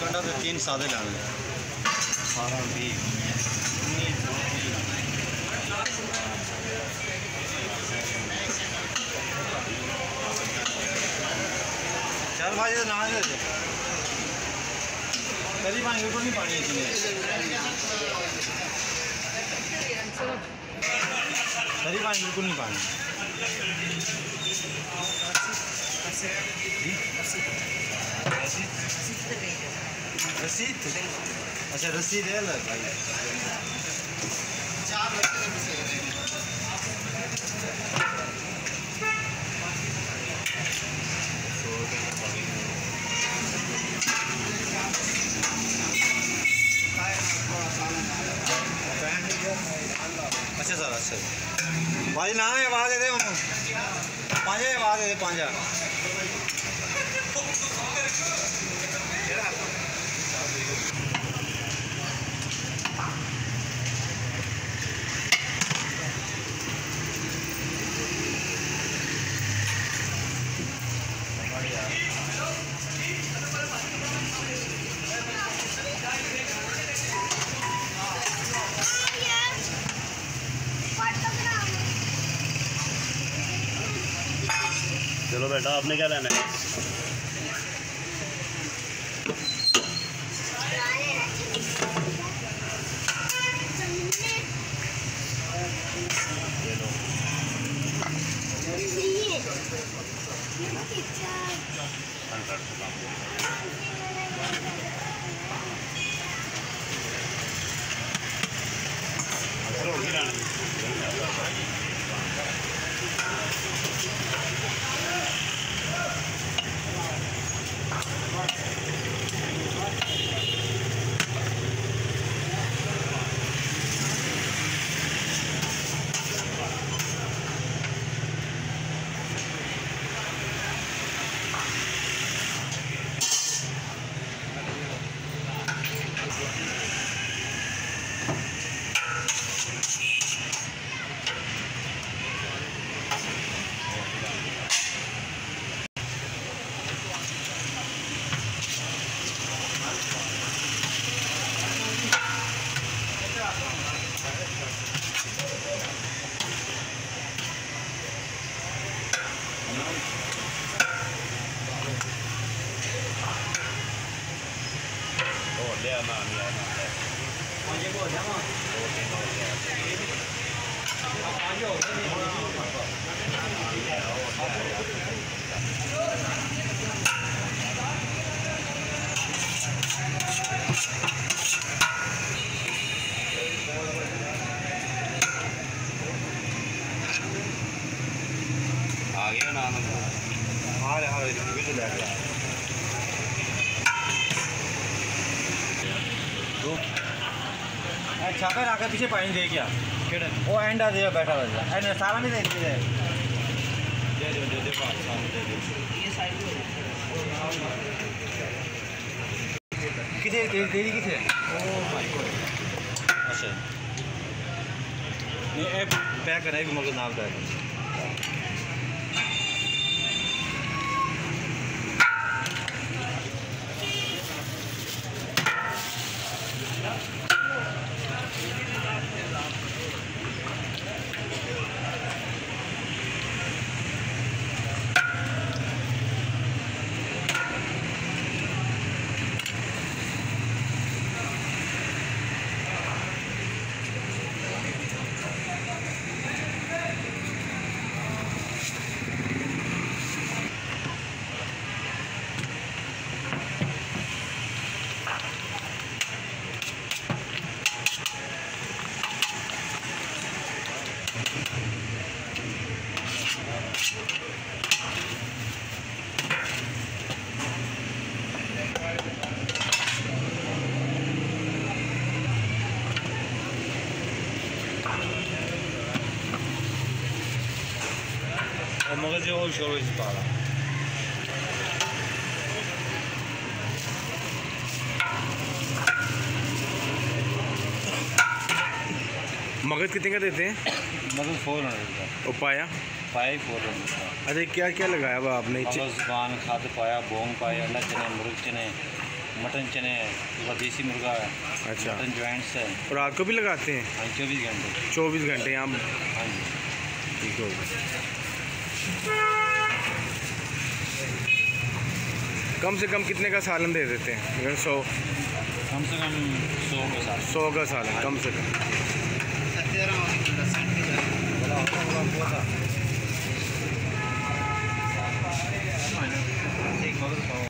कंडा तो तीन सादे लाने अठारह बीस उन्नीस चल भाई ये ना दे कभी पानी बिल्कुल नहीं पानी इसमें कभी पानी बिल्कुल नहीं पानी रसीद अच्छा रसीद है ना भाई अच्छा सर अच्छा भाई ना आवाज़ दे दे पंज आवाज़ दे दे चलो बेटा आपने क्या लेना है? हो लिया ना लिया ना दो तीन हो गया आ har det, har det, vil det være. छाकर पीछे पानी दे क्या? वो एंड आ जाएगा बैठा बजा एंड सारा में दे दे दे दे दे दे। ये साइड किसे दे दे किसे ओ माय गॉड। अच्छा। ये ऐप पैक कराएगी मगर नाम डालेगा पारा मगज कितने का देते हैं? मगर फोर हंड्रेड का। और पाया? फाइव फोर हंड्रेड का। अरे क्या क्या लगाया हुआ आपने ज़ुबान खाद पाया बोंग पाया अंडा चने मुर्ग चने मटन चने देसी मुर्गा है। अच्छा। मटन ज्वाइंट्स है। और रात को भी लगाते हैं? हाँ चौबीस घंटे। चौबीस घंटे यहाँ हाँ जी। ठीक हो गया। कम से कम कितने का सालन दे देते हैं? सौ। कम से कम सौ का सालन। सौ का सालन कम से कम। एक